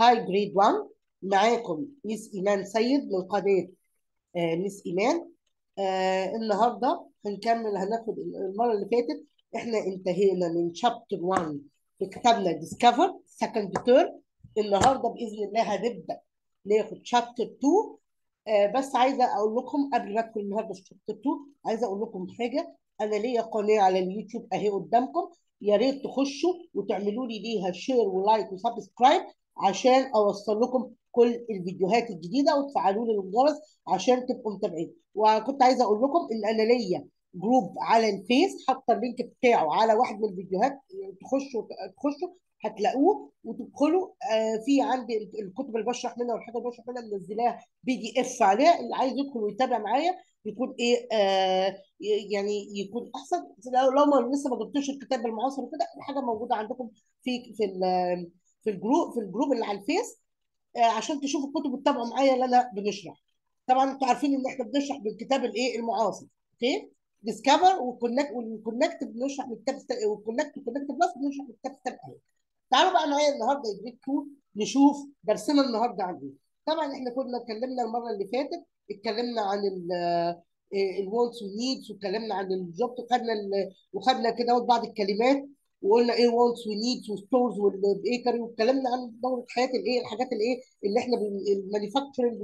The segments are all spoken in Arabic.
Hi grade 1 معاكم Miss إيمان سيد من قناة آه، Miss إيمان. آه النهارده هنكمل هناخد المرة اللي فاتت. إحنا انتهينا من chapter 1 في كتابنا Discover second term النهارده بإذن الله هنبدأ ناخد chapter 2 آه بس عايزة أقول لكم قبل ما أدخل النهارده في chapter 2 عايزة أقول لكم حاجة. أنا ليا قناة على اليوتيوب أهي قدامكم. يا ريت تخشوا وتعملوا لي ليها share و like و subscribe عشان أوصل لكم كل الفيديوهات الجديدة وتفعلوا لي الجرس عشان تبقوا متابعين. وكنت عايزه أقول لكم إن أنا ليا group على الفيس حاطة ال link بتاعه على واحد من الفيديوهات تخشوا تخشوا هتلاقوه وتدخلوا آه في عندي الكتب اللي بشرح منها والحاجة اللي بشرح منها منزلاها PDF عليها اللي عايز يدخل ويتابع معايا يكون إيه آه يعني يكون أحسن. لو لو لسه ما جبتوش الكتاب المعاصر وكده الحاجة موجودة عندكم في في في ال group في ال group اللي على الفيس آه عشان تشوفوا الكتب وتتابعوا معايا اللي أنا بنشرح. طبعا أنتوا عارفين إن إحنا بنشرح بالكتاب الإيه؟ المعاصر. okay؟ Discover و Connect وال Connect بنشرح من كتاب وال Connect وال Connect Plus بنشرح من كتاب كتاب تعالوا بقى معايا النهارده يا grade 2 نشوف درسنا النهارده عن إيه. طبعا إحنا كنا اتكلمنا المرة اللي فاتت اتكلمنا عن ال wants وال needs واتكلمنا عن ال job وخدنا وخدنا كده بعض الكلمات. وقلنا إيه wants و needs و stores وال bakery واتكلمنا عن دورة حياة الايه الحاجات الايه اللي إحنا ال manufacturing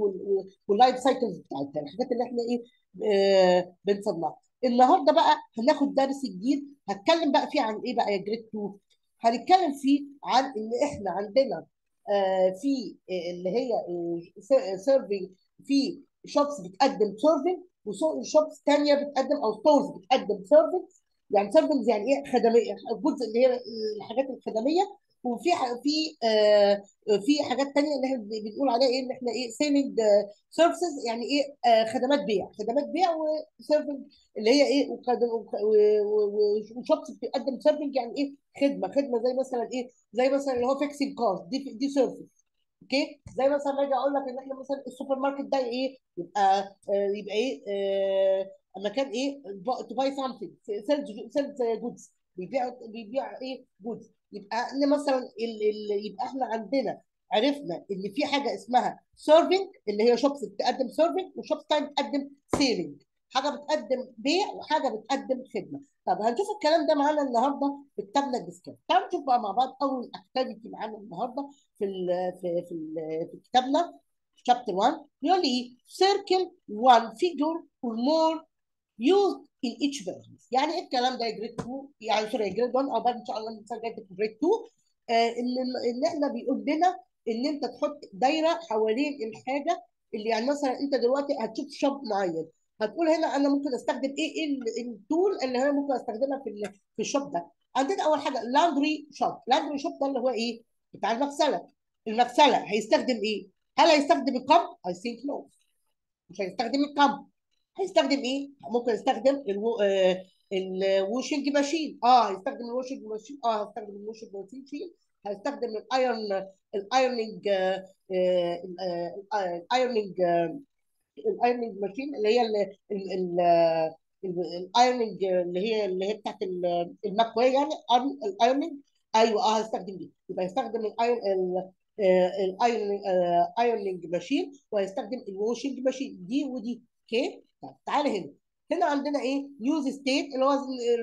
وال life cycles بتاعتها الحاجات اللي إحنا إيه آه بنصنعها النهارده بقى هناخد درس جديد هتكلم بقى فيه عن إيه بقى يا grade 2 هنتكلم فيه عن إن إحنا عندنا آه في اللي هي serving في shops بتقدم serving و shops ثانية بتقدم أو stores بتقدم serving يعني servings يعني إيه خدمية الجزء اللي هي الحاجات الخدمية وفي في آه في حاجات ثانية اللي إحنا بنقول عليها إيه إن إحنا إيه selling services يعني إيه آه خدمات بيع خدمات بيع و serving اللي هي إيه و shops بتقدم serving يعني إيه خدمة خدمة زي مثلا إيه زي مثلا اللي هو fixing cars دي دي service okay؟ زي مثلا أجي أقول لك إن إحنا مثلا السوبر ماركت ده إيه يبقى آه يبقى إيه آه مكان إيه to buy something sells sells goods بيبيع بيبيع إيه goods يبقى ان مثلا ال ال يبقى إحنا عندنا عرفنا إن في حاجة اسمها serving اللي هي shops بتقدم serving و shops ثانية بتقدم selling حاجة بتقدم بيع وحاجة بتقدم خدمة. طب هنشوف الكلام ده معانا النهارده في كتابنا الديسكات تعالوا نشوف بقى مع بعض أول اكتيفيتي معانا النهارده في ال في في, ال في كتابنا شابتر 1 بيقول لي إيه؟ سيركل 1 فيجر or more used in each version. يعني إيه الكلام ده جريد 2 يعني سوري جريد 1 أو بعد إن شاء الله الانسان جريد 2 آه إن إن إحنا بيقول لنا إن أنت تحط دايرة حوالين الحاجة اللي يعني مثلا أنت دلوقتي هتشوف شوب معين. هتقول هنا أنا ممكن أستخدم إيه؟ إيه ال tool اللي أنا ممكن أستخدمها في في ال shop ده. عندنا أول حاجة laundry shop laundry shop ده اللي هو إيه؟ بتاع المغسلة. المغسلة هيستخدم إيه؟ هل هيستخدم ال comb؟ I think no مش هيستخدم ال comb. هيستخدم إيه؟ ممكن يستخدم ألو... آه ال washing machine آه هيستخدم ال washing machine آه هيستخدم ال washing machine هيستخدم ال iron ال ironing ال ironing ال ironing machine اللي هي ال ironing اللي هي اللي هي بتاعت المكواة يعني ال ironing أيوه آه هيستخدم دي. يبقى هيستخدم ال ironing machine وهيستخدم ال washing machine دي ودي. okay؟ طيب تعالى هنا. هنا عندنا إيه؟ news stand اللي هو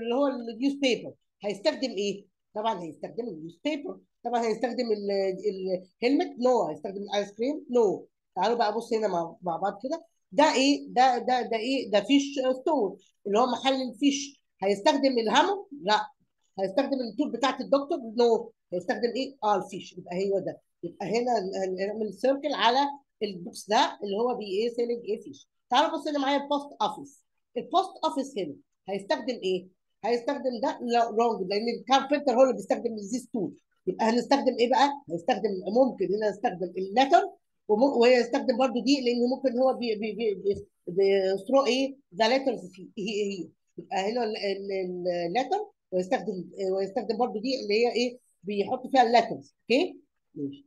اللي هو ال newspaper هيستخدم إيه؟ طبعا هيستخدم ال newspaper طبعا هيستخدم ال helmet no هيستخدم ال ice cream no تعالوا بقى بص هنا مع, بعض كده. ده إيه؟ ده ده ده إيه؟ ده fish store اللي هو محل ال fish هيستخدم ال hammer لا. هيستخدم ال tool بتاعت الدكتور؟ no هيستخدم إيه؟ آه ال fish يبقى هو ده. يبقى هنا هنعمل circle على ال box ده اللي هو بي إيه؟ selling إيه؟ fish تعالوا بص هنا معايا ال post office ال post office هنا هيستخدم إيه؟ هيستخدم ده wrong لأن ال carpenter هو اللي بيستخدم ال these tool يبقى هنستخدم إيه بقى؟ هيستخدم ممكن هنا نستخدم ال letter ويستخدم برضو دي لأن ممكن هو بي بي بي بيثرو إيه؟ the letters هي هي يبقى هنا ال letter ويستخدم ويستخدم برضو دي اللي هي إيه؟ بيحط فيها ال letters okay؟ ماشي.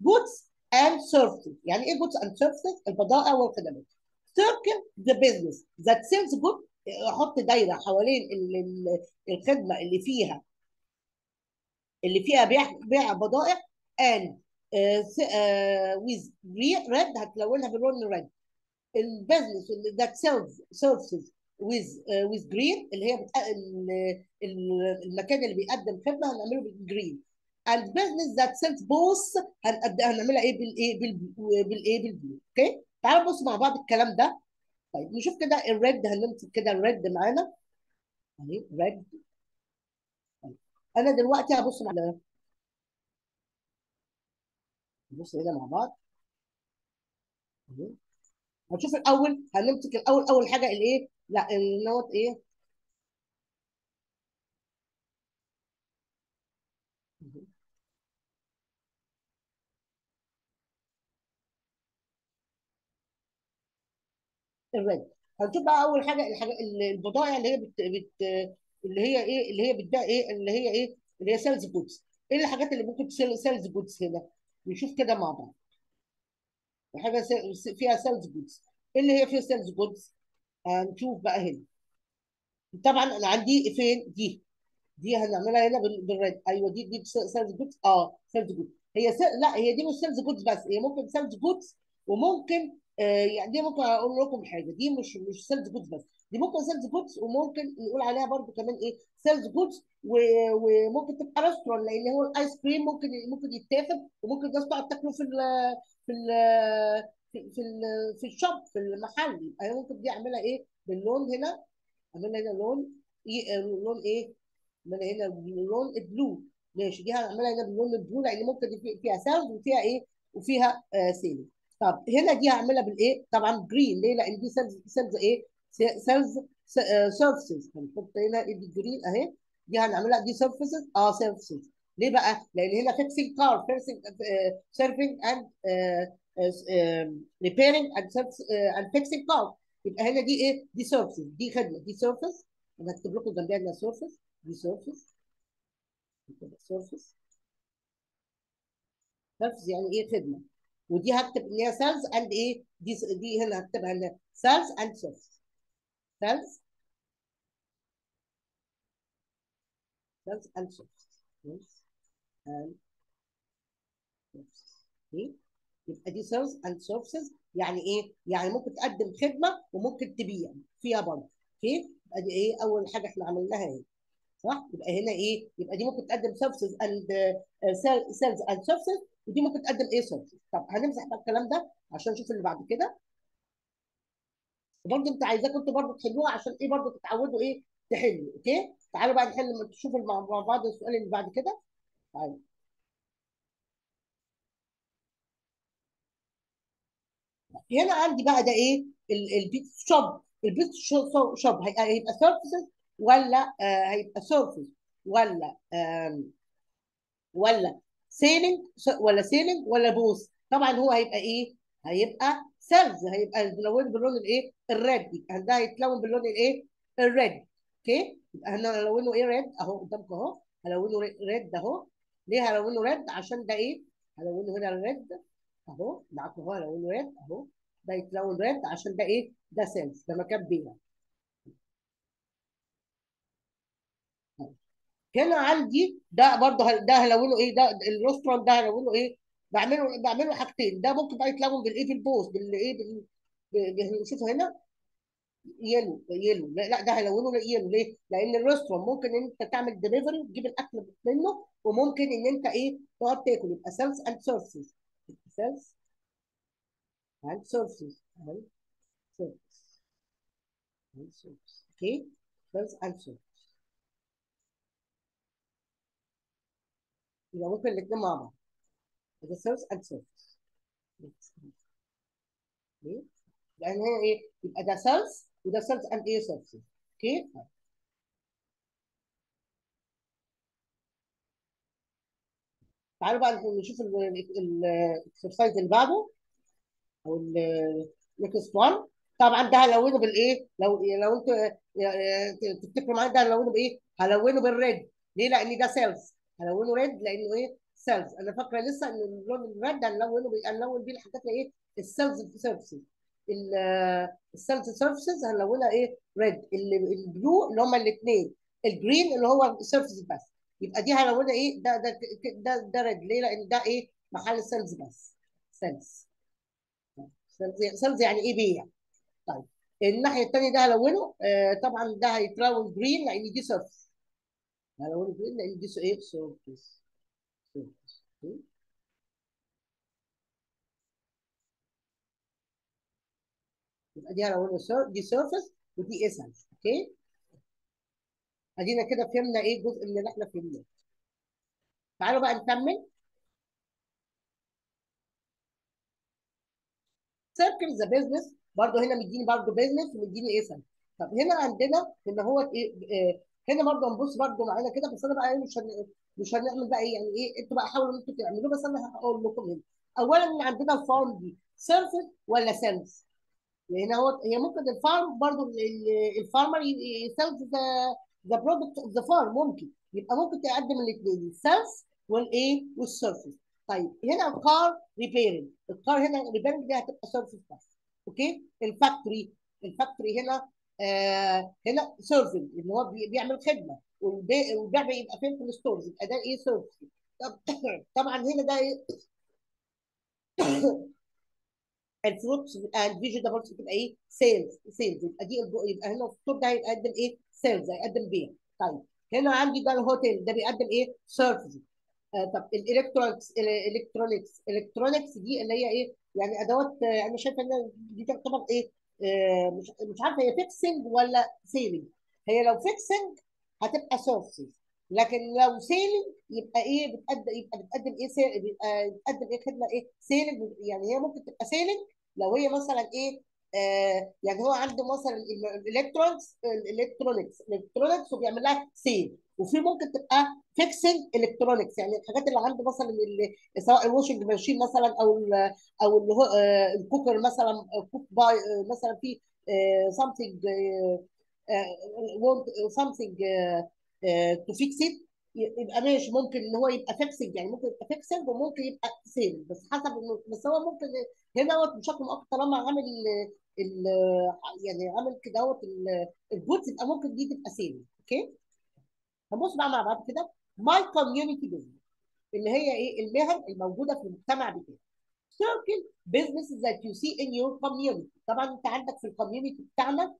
Goods and services يعني إيه goods and services البضائع والخدمات. Circle the business. That sells good. أحط دايرة حوالين الخدمة اللي فيها اللي فيها بيع بيع بضائع and with red هتلونها باللون ال red ال business that sells services with uh, with green اللي هي المكان اللي بيقدم خدمة هنعمله بال green and business that sells both. هنعملها إيه بالايه بال... بالايه بال blue okay تعالوا نبص مع بعض الكلام ده. طيب نشوف كده ال red هنمسك كده ال red معانا. اهي red. أنا دلوقتي هبص على نبص هنا مع بعض. اهي هنشوف الأول هنمسك الأول أول حاجة الإيه؟ لا ال note إيه؟ ال red هنشوف بقى أول حاجة الحاجة البضائع اللي هي بت... بت... اللي هي إيه اللي هي بتبيع إيه اللي هي إيه اللي هي sells goods إيه الحاجات اللي ممكن ت sell sells goods هنا؟ نشوف كده مع بعض. حاجة فيها sells goods إيه اللي هي فيها sells goods هنشوف بقى هنا. طبعا أنا عندي فين؟ دي. دي هنعملها هنا بال- بال red أيوه دي دي sells goods آه sells goods هي sell... لا هي دي مش sells goods بس. هي ممكن sells goods وممكن يعني دي ممكن أقول لكم حاجة. دي مش مش sells goods بس. دي ممكن sells goods وممكن نقول عليها برضو كمان إيه sells goods وممكن تبقى restaurant لأن هو ال ice cream ممكن ممكن يتاخد وممكن الناس تقعد تاكله في ال في ال في في, ال في ال shop في المحل. يبقى ممكن دي أعملها إيه؟ باللون هنا. أعملها هنا لون إيه لون إيه؟ من هنا اللون ال blue ماشي دي هنعملها هنا باللون ال blue لأن ممكن في- فيها sell and وفيها إيه؟ وفيها آه sell طب هنا دي هعملها بالإيه؟ طبعا green ليه؟ لأن دي sells sells إيه؟ sells services هنحط هنا إيه؟ دي green أهي. دي هنعملها. دي services آه services ليه بقى؟ لأن هنا fixing car fixing serving and repairing and fixing car يبقى هنا دي إيه؟ دي services دي خدمة. دي service أنا هكتب لكم جنبها إنها service دي service service service يعني إيه؟ خدمة. ودي هكتب ان هي sells and إيه دي دي هنا هكتبها هنا sells and sells sells and sells يبقى دي sells and services يعني إيه؟ يعني ممكن تقدم خدمة وممكن تبيع فيها برضه okay؟ يبقى دي إيه أول حاجة إحنا عملناها إيه؟ صح؟ يبقى هنا إيه؟ يبقى دي ممكن تقدم services and sells and services ودي ممكن تقدم إيه services طب هنمسح بقى الكلام ده عشان نشوف اللي بعد كده. وبرضه انت عايزاكم أنتوا برضه تحلوها عشان إيه برضه تتعودوا إيه تحلوا okay؟ تعالوا بقى نحل تشوفوا مع بعض السؤال اللي بعد كده. تعالوا هنا عندي بقى ده إيه؟ ال- ال pet shop. ال pet sho- shop. هي- هيبقى services ولا آه هيبقى service ولا ولا selling ولا selling ولا both طبعا هو هيبقى إيه؟ هيبقى sells هيبقى ملون باللون الإيه؟ ال red. ده هيتلون باللون الإيه؟ ال red. okay؟ يبقى هنلونه إيه red؟ أهو قدامكم أهو. هلونه red أهو. ليه هلونه red؟ عشان ده إيه؟ هلونه هنا red أهو معاكم أهو هلونه red. أهو ده يتلون red. عشان ده إيه؟ ده sells ده مكان بيع هنا عندي ده برضه ده هلونه إيه؟ ده ال restaurant ده هلونه إيه؟ بعمله بعمله حاجتين. ده ممكن بقى يتلون بالايه في ال both بالايه بال... ب- شوفوا هنا. yellow yellow. لا ده هلونه yellow. ليه؟ لأن ال restaurant ممكن إن أنت تعمل دليفري وتجيب الأكل منه وممكن إن أنت إيه؟ تقعد تاكل. يبقى sells and services sells and services service okay sells and service يبقى ممكن الاثنين مع بعض ده sells and service لأن هي إيه؟ يبقى ده sells وده sells and إيه services okay؟ تعالوا بقى نشوف ال exercise اللي بعده. أو ال next one طبعا ده هلونه بالإيه؟ لو لو أنتوا تفتكروا معايا ده هلونه بإيه؟ هلونه بال red. ليه؟ لأن ده sales هلونه red لأنه إيه sales أنا فاكره لسه ان اللون ال red هنلونه هنلون بيه الحاجات اللي إيه ال sales services ال sales services هنلونها إيه red ال blue اللي هما الاثنين ال green اللي هو service بس. يبقى دي هلونها إيه؟ ده ده ده ده red ليه؟ لأن ده إيه؟ محل sales بس. sales sales sales يعني إيه بيع؟ طيب. الناحية الثانية ده هلونه. آه طبعا ده هيتراون green لأن دي هلونه green لأن دي إيه service service يبقى دي هلونه دي service ودي اسنس okay؟ أدينا كده فهمنا إيه الجزء من اللي إحنا فهمناه. تعالوا بقى نكمل. circle the business برضه هنا مديني برضه business ومديني اسم طب هنا عندنا إن هو إيه آه هنا برضه نبص برضه معانا كده بس أنا بقى إيه مش. مش هنعمل بقى إيه يعني إيه أنتوا بقى حاولوا أنتوا تعملوه بس أنا هقول لكم هنا اولا إن عندنا ال farm دي service ولا sales لأن هو هي ممكن ال farm برضه ال farmer ي sells the the product of the farm ممكن. يبقى ممكن تقدم الاثنين ال sales والإيه وال service طيب هنا ال car repairing ال car هنا repairing دي هتبقى service بس. okay؟ ال factory ال factory هنا هنا serving ان هو بيعمل خدمة والبيع بيبقى فين؟ في ال stores يبقى ده إيه؟ service طبعا هنا ده إيه؟ ال fruits vegetables بتبقى إيه؟ sales sales يبقى دي يبقى هنا ال store ده هيقدم إيه؟ sales هيقدم بيع. طيب هنا عندي ده الهوتيل ده بيقدم إيه؟ service آه طب ال electronics ال electronics ال electronics دي اللي هي إيه؟ يعني أدوات آه أنا شايفة إن دي تعتبر إيه؟ آه مش مش عارفة هي fixing ولا selling هي لو fixing هتبقى service لكن لو selling يبقى إيه؟ بتقدم يبقى بتقدم إيه sell بيبقى بتقدم إيه خدمة إيه؟ selling يعني هي ممكن تبقى selling لو هي مثلا إيه؟ آه يعني هو عنده مثلا ال electronics ال electronics ال electronics وبيعمل لها sell وفي ممكن تبقى fixing electronics يعني الحاجات اللي عنده مثلا اللي سواء ال washing machine مثلا أو ال أو اللي هو آه ال cooker مثلا cook باي آه مثلا في want something to fix it. يبقى ماشي ممكن إن هو يبقى fixing يعني ممكن يبقى fixing وممكن يبقى sell بس حسب بس هو ممكن هنا بشكل مؤقت طالما عامل يعني عامل كده اهوت ال goods يبقى ممكن دي تبقى sell okay؟ هنبص بقى مع بعض كده. my community business اللي هي إيه؟ المهن الموجودة في المجتمع بتاعك circle businesses that you see in your community. طبعا أنت عندك في ال community بتاعنا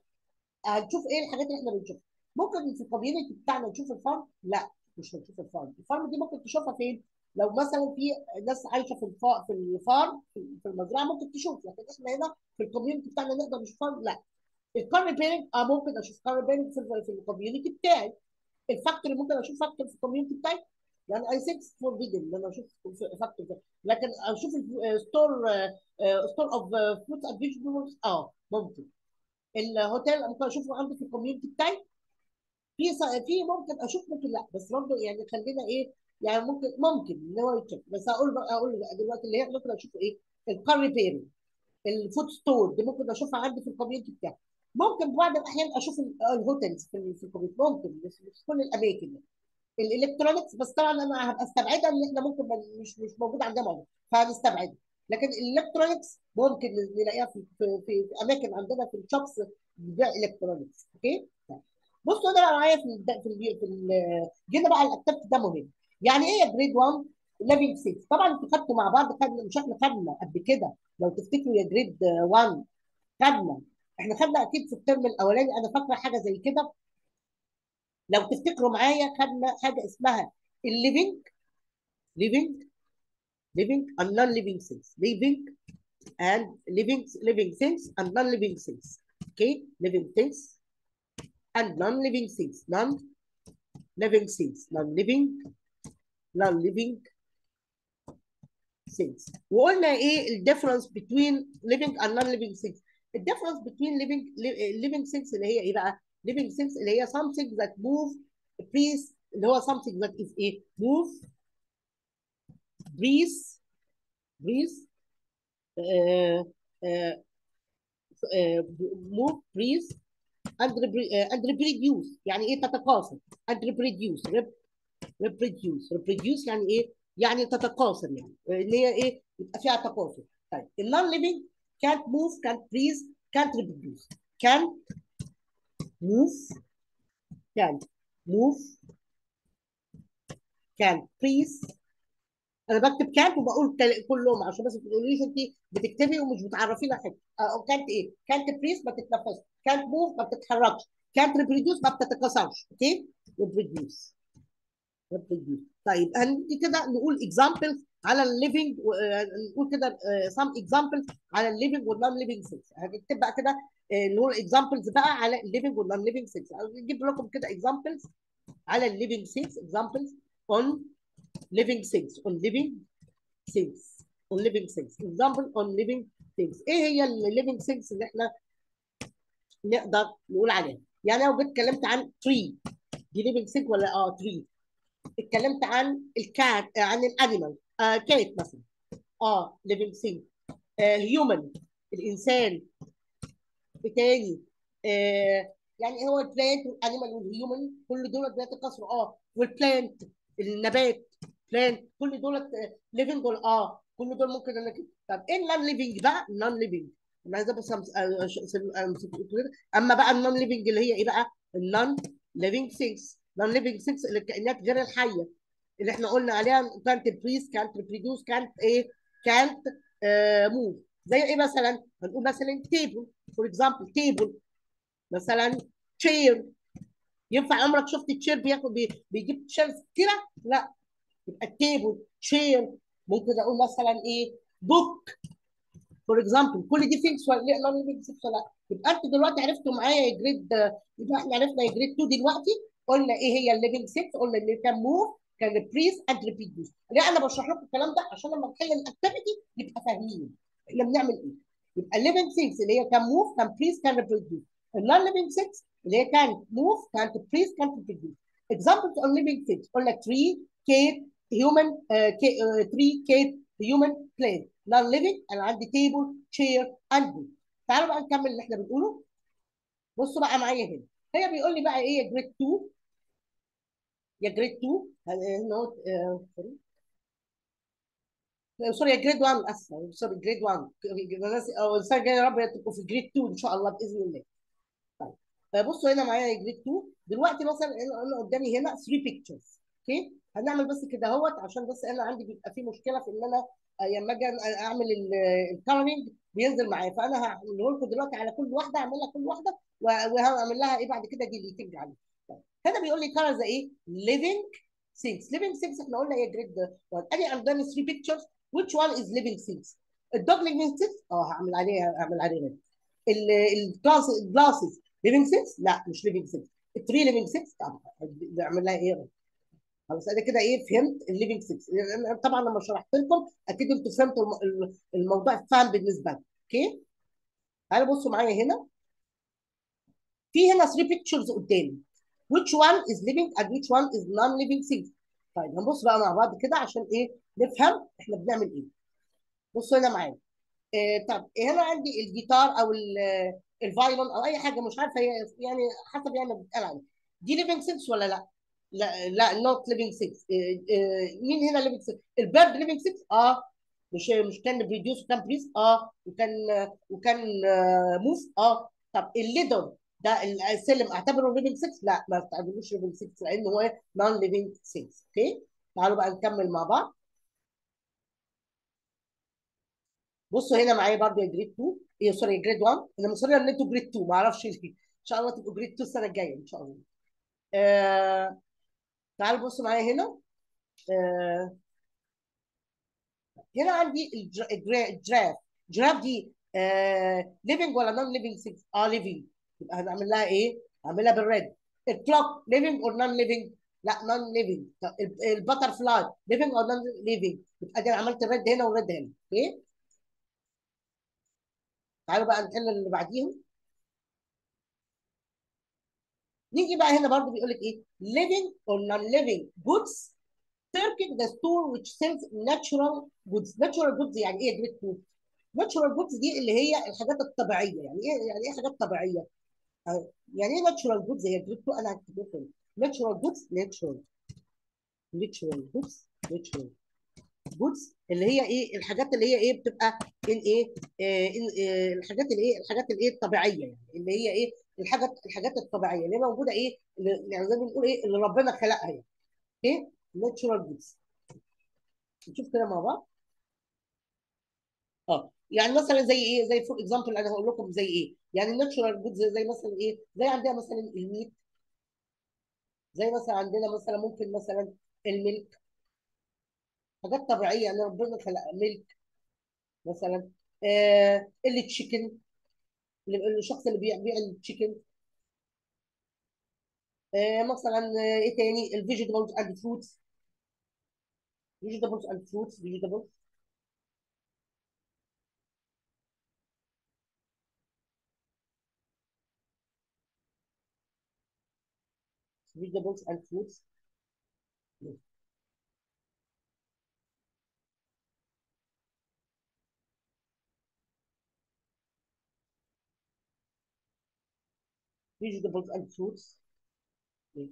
هنشوف إيه الحاجات اللي إحنا بنشوفها. ممكن في ال community بتاعنا نشوف ال farm لا مش هنشوف ال farm ال farm دي ممكن تشوفها فين؟ لو مثلا في ناس عايشة في. في ال farm في المزرعة ممكن تشوف لكن إحنا هنا في ال community بتاعنا نقدر نشوف farm لا. ال car repairing آه ممكن أشوف car repairing في, في ال community بتاعي. ال factory ممكن أشوف factory في ال community بتاعي يعني I think فور فيجن إن أنا أشوف factory ده لكن أشوف store store of fruits and vegetables آه ممكن. الهوتيل ممكن أشوفه عندي في ال community بتاعي. في في ممكن أشوف ممكن لا بس برضه يعني خلينا إيه يعني ممكن ممكن ان هو يتشوف بس هقول بقى بقى دلوقتي اللي هي ممكن أشوف إيه؟ ال car repairing ال food store. دي ممكن أشوفها عندي في ال community بتاعي. ممكن بعض الأحيان أشوف ال hotels في ال community. ممكن بس مش كل الأماكن. ال electronics بس طبعا أنا هبقى أستبعدها إن إحنا ممكن مش مش موجود عندنا موجود فهنستبعدها. لكن ال electronics ممكن نلاقيها في في, في أماكن عندنا في ال shops بتبيع electronics okay؟ بصوا ده معايا في في جينا بقى ال activity ده مهم. يعني إيه grade 1 living things طبعا أنتوا خدتوا مع بعض خدنا مش إحنا خدنا قبل كده. لو تفتكروا يا grade 1 خدنا. إحنا خدنا أكيد في ال term الأولاني. أنا فاكرة حاجة زي كده. لو تفتكروا معايا خدنا حاجة اسمها ال living living living and non-living things. Living and living living things and non-living things. Okay? Living things and non-living things. Non-living things. Non-living non-living things وقلنا ايه الديفرنس between living and non-living things الديفرنس between living living things اللي هي ايه بقى living things اللي هي something that move breathe اللي هو something that is ايه move breathe breathe uh, uh, uh, move breathe and, uh, and reproduce يعني ايه تتكاثر and reproduce rep, Reproduce. Reproduce يعني إيه؟ يعني تتكاثر يعني. اللي هي إيه؟ يبقى فيها تكاثر طيب ال non living can't move can't breathe can't reproduce. Can't move can't move can't breathe. أنا بكتب كانت وبقول كل- كلهم عشان بس ما تقوليش انت بتكتبي ومش بتعرفينا حاجة. كانت إيه؟ كانت بريس ما تتنفسش. كانت موف ما بتتحركش. كانت ريبريديوس ما بتتكسرش. okay reproduce طيب هنيجي كده نقول examples على ال living نقول كده some examples على ال living وال non-living cells هنكتب بقى كده آه، نقول examples بقى على ال living وال non-living cells نجيب لكم كده examples على ال living cells examples on living cells on living cells on living cells example on living cells إيه هي ال living cells اللي إحنا نقدر نقول عليها؟ يعني لو جيت اتكلمت عن tree دي living cell ولا آه tree اتكلمت عن ال cat عن ال animal آه cat مثلا آه cell آه human الانسان تاني آه يعني هو ال plant وال animal وال human كل دول بيتكاثروا آه وال plant النبات plant كل دول living آه كل دول ممكن أنا كده طب إيه ال non living بقى ال non living أنا عايزه بس آه،. اما بقى ال non living اللي هي إيه بقى ال non living things non living things الكائنات غير الحية اللي إحنا قلنا عليها كانت بريس كانت ريبريدوس كانت إيه؟ كانت آه موف زي إيه مثلا؟ هنقول مثلا table for example table مثلا chair ينفع عمرك شفت chair بياخد بي- بيجيب chairs كتيره لا. يبقى ال table chair ممكن أقول مثلا إيه؟ book for example كل دي things ولا لا؟ يبقى أنتوا دلوقتي عرفتوا معايا يا grade يبقى إحنا عرفنا يا grade 2 دلوقتي قلنا إيه هي ال living things قلنا إن can move can breathe and reproduce ليه أنا بشرح لكم الكلام ده؟ عشان لما نحل ال activity نبقى فاهمين. إحنا بنعمل إيه؟ يبقى الليفنج ثينكس اللي هي كان موف كان بريز كان ريبيديوس النون ليفنج ثينكس اللي هي كانت موف كانت بريز كانت ريبيديوس examples on living things قلنا tree cat human uh, ca- uh, tree cat human non living أنا عندي table chair and book تعالوا بقى نكمل اللي إحنا بنقوله. بصوا بقى معايا هنا. هي بيقول لي بقى إيه grade 2 يا grade 2 هنا هو آه، sorry. Sorry grade 1 اسف sorry grade 1 الناس أو السنة الجايه يا رب تبقوا في grade 2 إن شاء الله بإذن الله. طيب. فبصوا هنا معايا يا grade 2 دلوقتي مثلا أنا قدامي هنا 3 pictures okay؟ هنعمل بس كده أهوت عشان بس أنا عندي بيبقى في مشكلة في إن أنا آه، لما أجي أعمل ال coloring بينزل معايا. فأنا هعمله لكم دلوقتي على كل واحدة هعمل لها كل واحدة وهعمل لها إيه بعد كده deleting عليها طيب. هنا بيقول لي colors إيه؟ living things. Living things إحنا قلنا إيه؟ grade 1 أدي عندنا 3 pictures which one is living things? ال dog living things آه هعمل عليها هعمل عليها. ال glass ال glasses living things لا مش living things ال tree living things طبعا بعمل لها إيه؟ خلاص أنا كده إيه؟ فهمت ال living things لأن طبعا لما شرحت لكم أكيد أنتوا فهمتوا الم- الم- الموضوع فاهم بالنسبة لكم. okay؟ تعالوا بصوا معايا هنا. في هنا 3 pictures قدامي. Which one is living and which one is non living things طيب هنبص بقى مع بعض كده عشان إيه؟ نفهم إحنا بنعمل إيه. بصوا هنا معايا. إيه طب هنا عندي الجيتار أو ال- ال violin أو أي حاجة مش عارفة هي يعني حسب يعني ما بيتقال عليها. دي living things ولا لأ؟ لأ لأ not living things مين هنا living things؟ ال bird living things آه. مش مش can reproduce و can breathe آه. و can و can move آه. طب ال ladder. ده السلم اعتبره living things؟ لا ما تعتبروش living things لأنه هو non living things okay؟ تعالوا بقى نكمل مع بعض. بصوا هنا معايا برضه grade 2 إيه sorry grade 1 أنا مصرة إن أنتوا grade 2 ما أعرفش ليه. إن شاء الله تبقوا grade 2 السنة الجاية إن شاء الله. آه تعالوا بصوا معايا هنا. آه هنا عندي الجرا- الجرا- الجراف الجراف دي آه living ولا non living things آه living يبقى هنعمل لها إيه؟ هعملها بال red ال clock living or non living لا non living ال butterfly living or non living يبقى دي أنا عملت ال red هنا وال red هنا. Okay؟ تعالوا بقى نحل اللي بعديهم. نيجي بقى هنا برضو بيقول لك إيه؟ living or non-living goods. Circle the store which sells natural goods. Natural goods يعني إيه grade 1 natural goods دي اللي هي الحاجات الطبيعية. يعني إيه يعني إيه حاجات طبيعية؟ يعني إيه natural goods هي grade 1 أنا هكتب لكم natural goods natural. natural goods natural goods اللي هي إيه الحاجات اللي هي إيه بتبقى ان إيه آه آه الحاجات اللي إيه الحاجات اللي إيه الطبيعية يعني اللي هي إيه الحاجات الحاجات الطبيعية اللي موجودة إيه يعني زي ما بنقول إيه اللي ربنا خلقها يعني. Okay natural goods نشوف كده مع بعض. آه. يعني مثلا زي إيه؟ زي for example أنا هقول لكم زي إيه؟ يعني ال natural goods زي مثلا إيه؟ زي عندنا مثلا ال meat زي مثلا عندنا مثلا ممكن مثلا ال milk حاجات طبيعية يعني ربنا خلق milk مثلا. آه ال chicken الشخص اللي بيع بيع ال chicken آه مثلا إيه تاني؟ ال vegetables and fruits vegetables and fruits vegetables vegetables and fruits. Vegetables and fruits. Yes.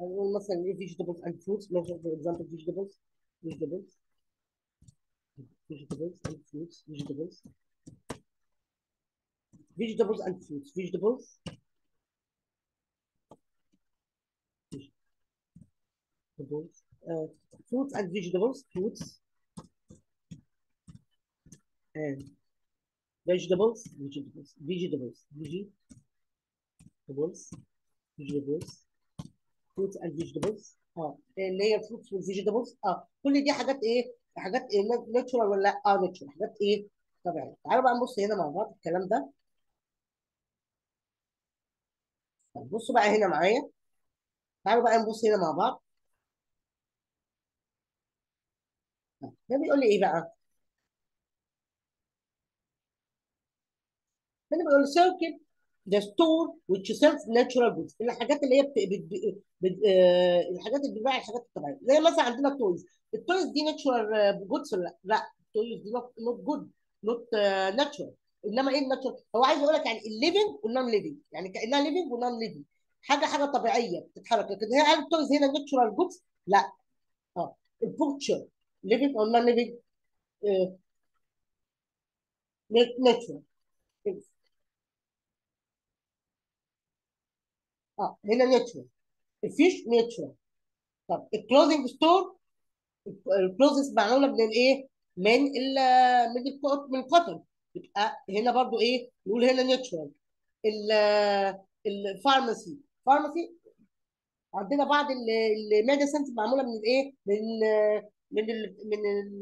I almost say vegetables and fruits, most of the example vegetables, vegetables. Vegetables and fruits vegetables vegetables and fruits vegetables vegetables uh, fruits and vegetables fruits and vegetables vegetables vegetables vegetables vegetables fruits and vegetables آه اللي هي fruits والvegetables آه كل دي حاجات إيه حاجات إيه ناتشورال ولا لا؟ آه ناتشورال حاجات إيه؟ طبيعية. تعالوا بقى نبص هنا مع بعض الكلام ده. بصوا بقى هنا معايا. تعالوا بقى نبص هنا مع بعض. ده بيقول لي إيه بقى؟ هنا بيقول لي circle the store which sells natural goods. الحاجات اللي هي بت... بت... بت... آه... الحاجات اللي بتبيع الحاجات الطبيعية. زي مثلا عندنا ال toys. ال toys دي natural goods ولا لا؟ لا ال toys دي not good not natural إنما إيه ال natural هو عايز يقول لك يعني ال living وال non living يعني كأنها living و non living حاجة حاجة طبيعية بتتحرك. لكن هي قال ال toys هنا natural goods لا. آه. ال butcher living أو non living natural آه هنا natural ال fish natural طب ال clothing store ال clothing معمولة من الايه؟ من ال من من ال cotton يبقى هنا برضو إيه؟ نقول هنا natural ال pharmacy pharmacy عندنا بعض ال medicines معمولة من الايه؟ من من ال من ال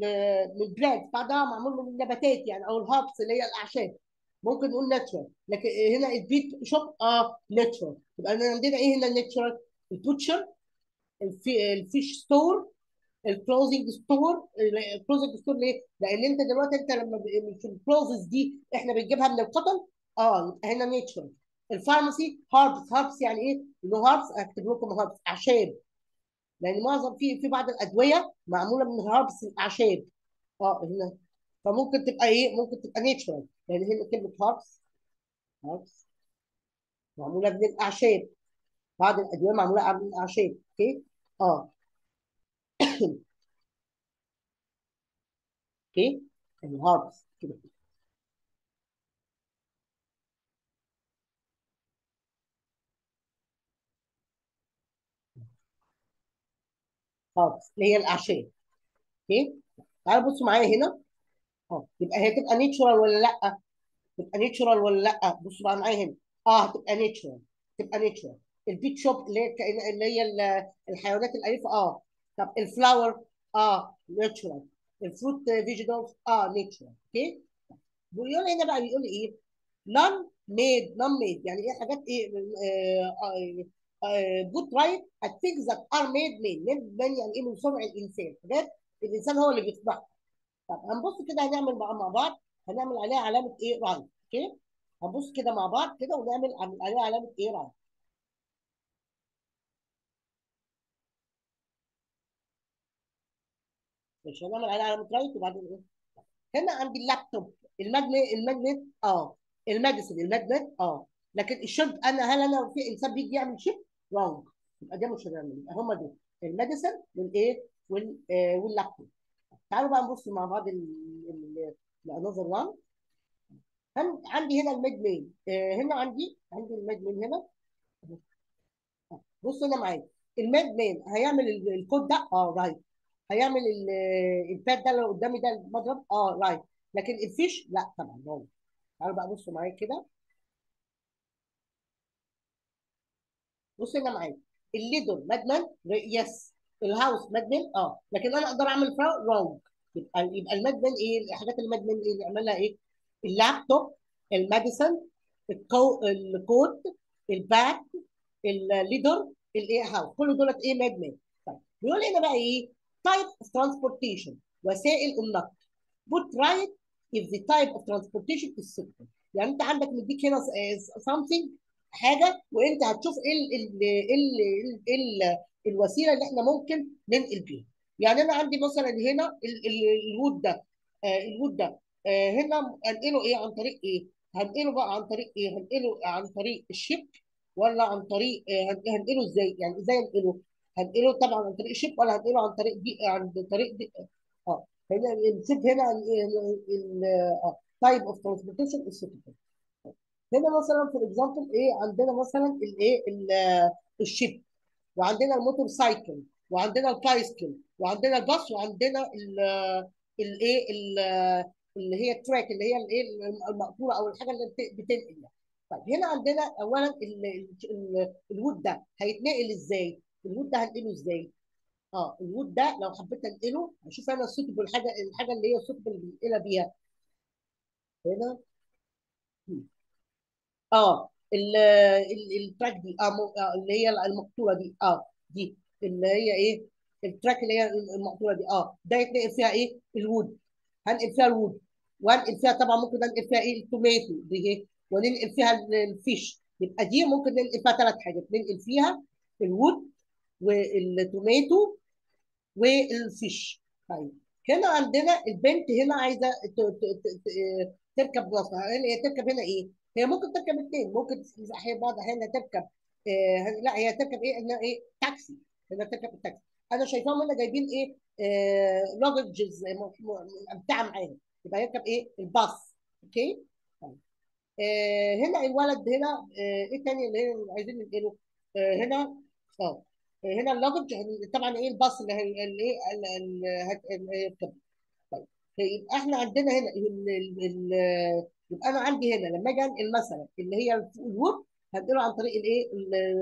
من البلاد بعضها معمول من النباتات يعني أو ال herbs اللي هي الأعشاب. ممكن نقول natural لكن هنا ال pet shop آه natural يبقى عندنا إيه هنا ناتشورال البوتشر الفي الفيش ستور الكلوزنج ستور الكلوزنج ستور ليه؟ لأن انت دلوقتي انت لما في ال clothes دي إحنا بنجيبها من القطن. آه هنا nature ال pharmacy herbs herbs يعني إيه؟ انه herbs اكتب لكم herbs أعشاب. لأن معظم في في بعض الأدوية معمولة من herbs الأعشاب. آه هنا. فممكن تبقى إيه؟ ممكن تبقى natural لأن هنا كلمة herbs herbs معمولة من الأعشاب. بعض الأدوية معمولة من الأعشاب. okay؟ آه. okay؟ ال herbs كده. herbs اللي هي الأعشاب. okay؟ تعالوا بصوا معايا هنا. آه يبقى هي تبقى natural ولا لأ؟ تبقى natural ولا لأ؟ بصوا بقى معايا هنا. آه هتبقى natural تبقى natural ال pet shop اللي هي اللي هي ال- الحيوانات الأليفة آه. طب ال flower آه natural ال fruit vegetables آه natural okay؟ بيقول هنا بقى بيقول إيه؟ man-made man-made يعني إيه حاجات إيه؟ good right things that are made made. made made يعني إيه؟ من صنع الإنسان. حاجات الإنسان هو اللي بيصنعها. طب هنبص كده هنعمل مع بعض هنعمل عليها علامة إيه right okay؟ هنبص كده مع بعض كده ونعمل عم- عليها علامة إيه right مش هنعمل عليها علامة right وبعدين إيه؟ هنا عندي ال laptop ال magnet ال magnet آه ال medicine ال magnet آه. لكن ال sheep أنا هل أنا في إنسان بيجي يعمل sheep wrong يبقى ده مش هنعمل يبقى هم دول ال medicine والإيه؟ وال آه واللابتوب. تعالوا بقى نبص مع بعض ال another one عندي هنا ال man-made آه، هنا عندي عندي ال man-made هنا. بص هنا معايا. ال man-made هيعمل ال- ال coat ده؟ آه right هيعمل ال- ال bat ده اللي قدامي ده المضرب؟ آه right لكن ال fish لا طبعا تعالوا بقى بصوا معايا كده. بص هنا معايا. ال ladder man-made yes ال house man-made آه. لكن أنا أقدر أعمل wrong يبقى يبقى ال man-made إيه؟ الحاجات ال man-made إيه؟ اللي يعملها إيه؟ اللابتوب الماديسون الكو الكود الباك الليدر الايه هاوس كل دولت إيه man-made طيب. بيقول هنا بقى إيه؟ type of transportation وسائل النقل. Put right if the type of transportation is suitable يعني أنت عندك مديك هنا س- something حاجة وأنت هتشوف إيه ال ال ال الوسيلة اللي إحنا ممكن ننقل بيها. يعني أنا عندي مثلا هنا ال- ال- الوود ده آه الوود ده آه هنا هنقله إيه؟ عن طريق إيه؟ هنقله بقى عن طريق إيه؟ هنقله عن طريق الشيب ولا عن طريق آه هن- هنقله إزاي؟ يعني إزاي هنقله؟ هنقله طبعا عن طريق ship ولا هنقله عن طريق دي عن طريق دي آه هنا ال ship هنا ال type of transportation هنا مثلا في ال example إيه؟ عندنا مثلا الايه ال- ال ship. وعندنا ال motorcycle وعندنا ال bicycle وعندنا الباص وعندنا ال- الايه ال- اللي هي ال truck اللي هي الايه المقطورة أو الحاجة اللي بت- بتنقل. طيب هنا عندنا اولا ال- ال- ال- ال wood ده هيتنقل إزاي؟ ال wood ده هنقله إزاي؟ آه ال wood ده لو حبيت أنقله هشوف أنا ال suitable الحاجة الحاجة اللي هي ال suitable اللي بنقلها بيها هنا آه ال truck دي آه آه، اللي هي المقطوره دي آه دي. اللي هي إيه؟ ال truck اللي هي المقطوره دي آه. ده يتنقل فيها إيه؟ ال wood هنقل فيها ال wood وهنقل فيها طبعا ممكن ننقل فيها إيه؟ ال tomato دي إيه؟ وننقل فيها ال- ال fish يبقى دي ممكن ننقل فيها ثلاث حاجات. ننقل فيها ال wood وال tomato وال fish طيب. هنا عندنا البنت هنا عايزة ت- تركب باص هي تركب هنا إيه؟ هي ممكن تركب اثنين ممكن هي بعض هنا تركب آه لا هي تركب إيه؟ إنها إيه؟ تاكسي هنا تركب التاكسي أنا شايفاهم هنا جايبين إيه؟ آه luggages بتاع معاهم يبقى يركب إيه؟ ال bus okay؟ طيب. آه هنا الولد هنا آه إيه تاني اللي عايزين ننقله؟ آه هنا آه هنا ال luggage طبعا إيه الباص اللي إيه اللي هت- اللي هيركب طيب يبقى إحنا عندنا هنا ال ال يبقى أنا عندي هنا لما أجي أنقل مثلا اللي هي ال wood هنقله عن طريق الإيه؟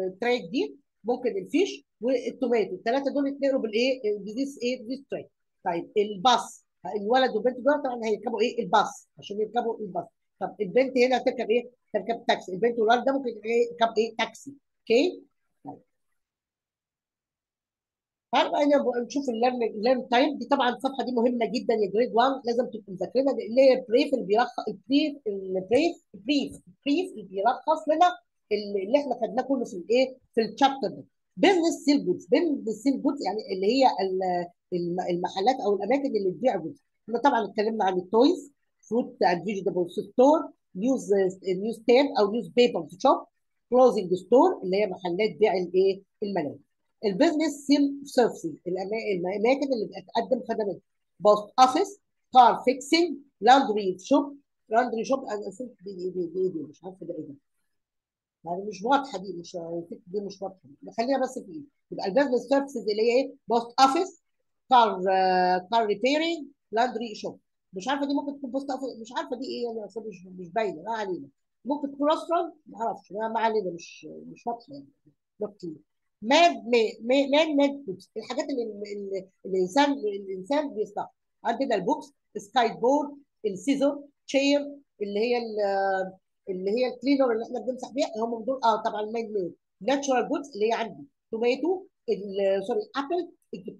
ال truck دي ممكن ال fish وال tomato. الثلاثه دول يتنقلوا بالإيه؟ ب this إيه؟ ب this truck. طيب الباص. الولد والبنت دول طبعا هيركبوا إيه؟ الباص عشان يركبوا الباص. طب البنت هنا تركب إيه؟ تركب تاكسي. البنت والولد ده ممكن يركب إيه؟ تاكسي. okay؟ طيب. هنا نشوف ال learn time دي طبعا الصفحه دي مهمة جدا يا grade 1 لازم تبقوا مذاكرينها. اللي هي ال brief اللي بيلخص البريف البريف البريف البريف اللي بيلخص لنا اللي إحنا خدناه كله في الايه في ال chapter ده. business sell goods business sell goods يعني اللي هي ال- الم- المحلات أو الأماكن اللي بتبيع goods إحنا طبعا اتكلمنا عن ال toys fruit and vegetable store news news stand أو newspaper shop clothing store اللي هي محلات بيع الايه الملابس ال business sell services الاماكن اللي بتقدم خدمات post office car fixing laundry shop laundry shop دي دي دي, دي, مش عارفة ده إيه ده. يعني مش واضحة دي مش دي مش واضحة. خلينا بس في يبقى البيزنس سيرفيسز اللي هي إيه بوست اوفيس كار كار ريبيرنج لاندري شوب مش عارفة دي ممكن تكون بوست اوفيس مش عارفة دي إيه يعني مش مش باينة ما علينا. ممكن تكون رestaurant ما أعرفش. ما علينا مش مش واضحة يعني. مان مان مان بوكس. الحاجات اللي, الإنسان الإنسان بيصنعها عندنا البوكس سكاي بورد السيزر تشير اللي هي ال- اللي هي الكلينر اللي إحنا بنمسح بيها. هم دول آه طبعا مان ميد ناتشورال جودز اللي هي عندي. توماتو سوري ابل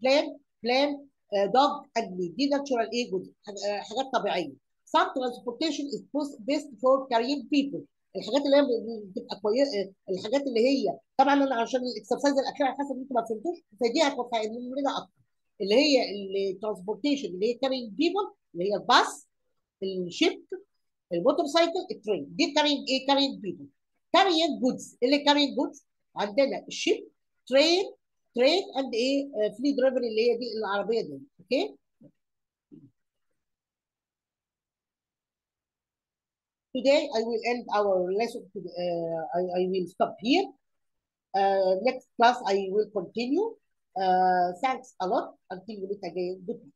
بلان بلان دوج اند ميت دي ناتشورال إيه جودز حاجات طبيعية. some transportation is best for carrying people. الحاجات اللي هي بتبقى كويسه الحاجات اللي هي طبعا أنا عشان الاكسرسايز الاخير على حسب أنتوا ما فهمتوش فدي هتفهم لنا أكتر. اللي هي الترانسبورتيشن اللي هي كارينج بيبل اللي هي الباص ال ship ال motorcycle ال train دي carrying إيه carrying people carrying goods اللي carrying goods عندنا ال ship train train and إيه فلي driver اللي هي دي العربية دي. okay today I will end our lesson to, uh, I, I will stop here. Uh, next class I will continue. Uh, thanks a lot. Until we meet again. Goodbye